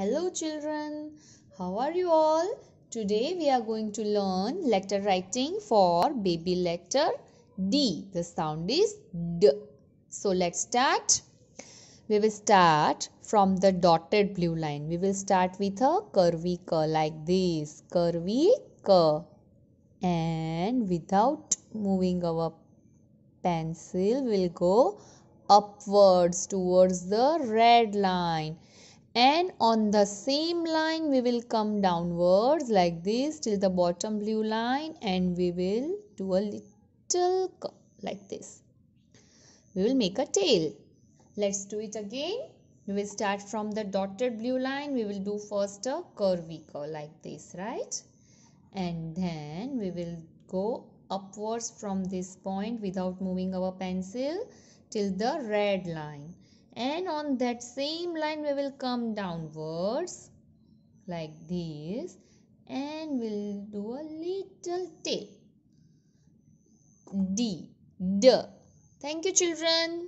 Hello children, how are you all? Today we are going to learn letter writing for baby letter D. The sound is D. So let's start. We will start from the dotted blue line. We will start with a curvy K like this. Curvy K. And without moving our pencil, we'll go upwards towards the red line and on the same line we will come downwards like this till the bottom blue line and we will do a little like this. We will make a tail. Let's do it again. We will start from the dotted blue line. We will do first a curvy curve like this right? And then we will go upwards from this point without moving our pencil till the red line and on that same line we will come downwards like this. And we'll do a little tail. D. D. Thank you children